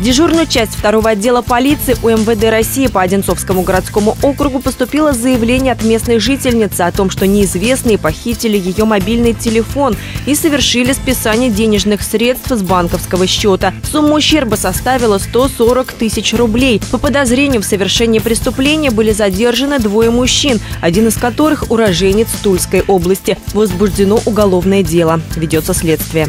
Дежурную часть второго отдела полиции УМВД России по Одинцовскому городскому округу поступило заявление от местной жительницы о том, что неизвестные похитили ее мобильный телефон и совершили списание денежных средств с банковского счета. Сумма ущерба составила 140 тысяч рублей. По подозрению в совершении преступления были задержаны двое мужчин, один из которых уроженец Тульской области. Возбуждено уголовное дело. Ведется следствие.